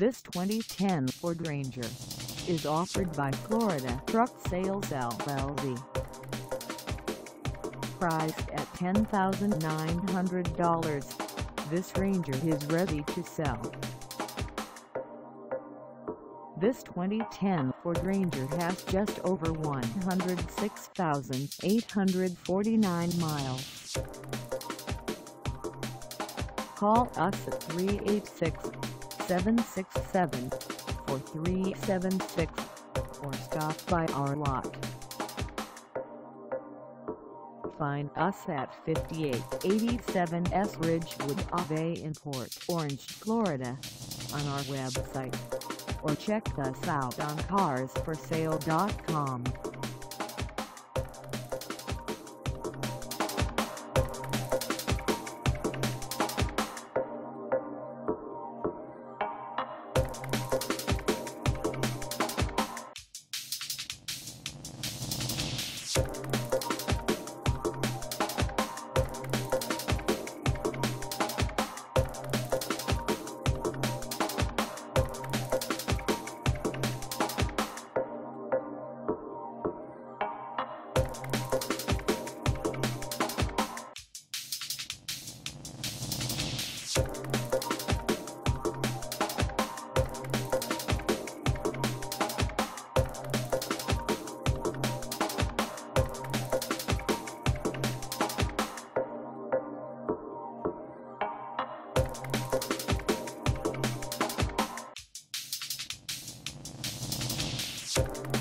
This 2010 Ford Ranger is offered by Florida Truck Sales LLC. Priced at $10,900, this Ranger is ready to sell. This 2010 Ford Ranger has just over 106,849 miles. Call us at 386-767-4376 or stop by our lot. Find us at 5887 S Ridgewood Ave in Port Orange, Florida on our website or check us out on carsforsale.com. Thank